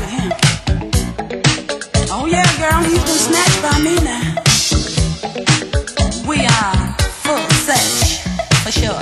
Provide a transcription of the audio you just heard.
with him. Oh yeah, girl, he's been snatched by me now. We are full sex, for sure.